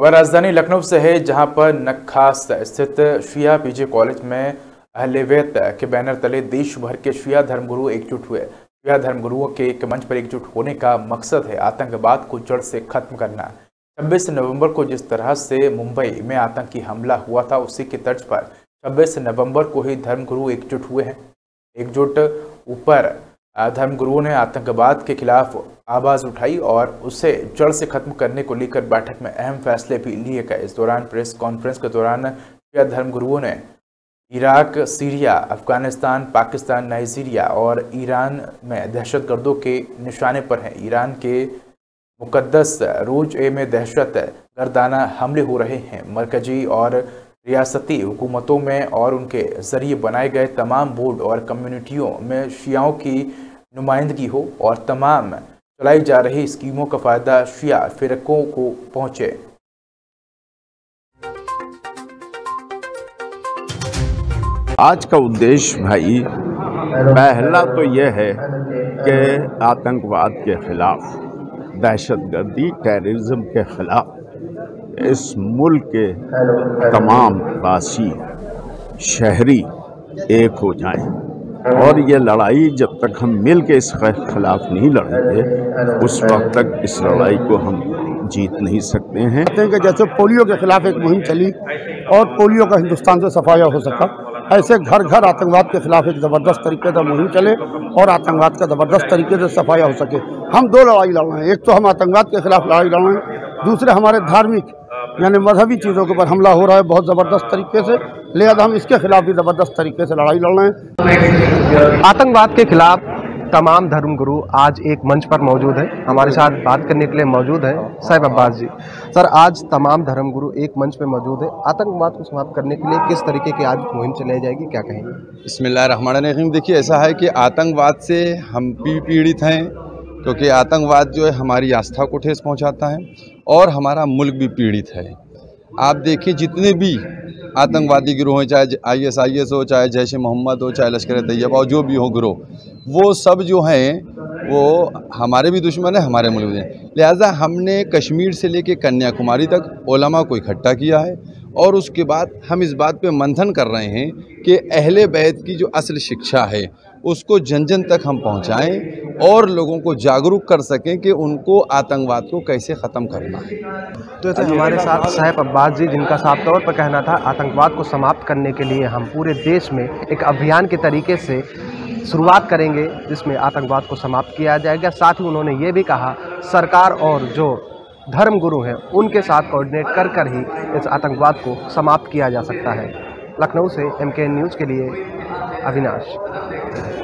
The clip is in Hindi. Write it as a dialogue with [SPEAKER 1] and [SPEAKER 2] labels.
[SPEAKER 1] वह राजधानी लखनऊ से है, जहाँ पर नखास स्थित शिया पीजी कॉलेज में अहलेवेत के बैनर तले देश भर के शिया धर्मगुरु एकजुट हुए। शिया धर्मगुरुओं के एक मंच पर एकजुट होने का मकसद है आतंकवाद को जड़ से खत्म करना। 26 नवंबर को जिस तरह से मुंबई में आतंकी हमला हुआ था, उसी के तर्ज पर 26 नवंबर को ही धर्मगुरु एकजुट हुए हैं। एकजुट ऊपर धर्मगुरुओं ने आतंकवाद के खिलाफ आवाज़ उठाई और उसे जड़ से खत्म करने को लेकर बैठक में अहम फैसले भी लिए गए। इस दौरान प्रेस कॉन्फ्रेंस के दौरान धर्मगुरुओं ने Iraq, Syria, Afghanistan, Pakistan, Nigeria और ईरान में दहशतगर्दों के निशाने पर हैं। ईरान के मुकदस रोज ए में दहशत गर्दाना हमले हो रहे हैं। मरकजी और रियासती हुकूमतों में और उनके ज़रिए बनाए गए तमाम बोर्ड और कम्यूनिटियों में शियाओं की नुमाइंदगी हो और तमाम चलाई जा रही स्कीमों का फ़ायदा शिया फ़िरकों को पहुँचे।
[SPEAKER 2] आज का उद्देश्य भाई, पहला तो यह है कि आतंकवाद के खिलाफ दहशतगर्दी टेररिज्म के खिलाफ इस मुल्क के तमाम बासी शहरी एक हो जाएँ। और ये लड़ाई जब तक हम मिल के इस खिलाफ नहीं लड़ेंगे, उस वक्त तक इस लड़ाई को हम जीत नहीं सकते हैं।
[SPEAKER 3] कि जैसे पोलियो के खिलाफ एक मुहिम चली और पोलियो का हिंदुस्तान से सफाया हो सका, ऐसे घर घर आतंकवाद के खिलाफ एक ज़बरदस्त तरीके से मुहिम चले और आतंकवाद का ज़बरदस्त तरीके से सफाया हो सके। हम दो लड़ाई लड़ रहे हैं। एक तो हम आतंकवाद के खिलाफ लड़ाई लड़ रहे हैं दूसरे हमारे धार्मिक यानी मजहबी चीज़ों के ऊपर हमला हो रहा है बहुत ज़बरदस्त तरीके से। लिहाजा हम इसके खिलाफ भी ज़बरदस्त तरीके से लड़ाई लड़ रहे हैं।
[SPEAKER 4] आतंकवाद के खिलाफ तमाम धर्मगुरु आज एक मंच पर मौजूद हैं। हमारे साथ बात करने के लिए मौजूद हैं साहिब अब्बास जी। सर आज तमाम धर्मगुरु एक मंच पर मौजूद है। आतंकवाद को समाप्त करने के लिए किस तरीके की आज मुहिम चलाई जाएगी क्या कहेंगे?
[SPEAKER 5] बसमीम देखिए ऐसा है कि आतंकवाद से हम भी पीड़ित हैं क्योंकि आतंकवाद जो है हमारी आस्था को ठेस पहुंचाता है और हमारा मुल्क भी पीड़ित है। आप देखिए जितने भी आतंकवादी गिरोह हैं, चाहे आई एस आई एस हो, चाहे जैश मोहम्मद हो, चाहे लश्कर तैयबा हो, जो भी हो गिरोह, वो सब जो हैं, वो हमारे भी दुश्मन है, हमारे मुल्क में लिहाजा हमने कश्मीर से लेके कन्याकुमारी तक ओलमा को इकट्ठा किया है और उसके बाद हम इस बात पे मंथन कर रहे हैं कि अहले बैत की जो असल शिक्षा है, उसको जन जन तक हम पहुंचाएँ और लोगों को जागरूक कर सकें कि उनको आतंकवाद को कैसे ख़त्म करना है।
[SPEAKER 4] तो थे हमारे साथ साहेब अब्बास जी, जिनका साफ़ तौर पर कहना था, आतंकवाद को समाप्त करने के लिए हम पूरे देश में एक अभियान के तरीके से शुरुआत करेंगे, जिसमें आतंकवाद को समाप्त किया जाएगा। साथ ही उन्होंने ये भी कहा, सरकार और जो धर्म गुरु हैं, उनके साथ कोऑर्डिनेट कर कर ही इस आतंकवाद को समाप्त किया जा सकता है। लखनऊ से एम न्यूज़ के लिए अविनाश।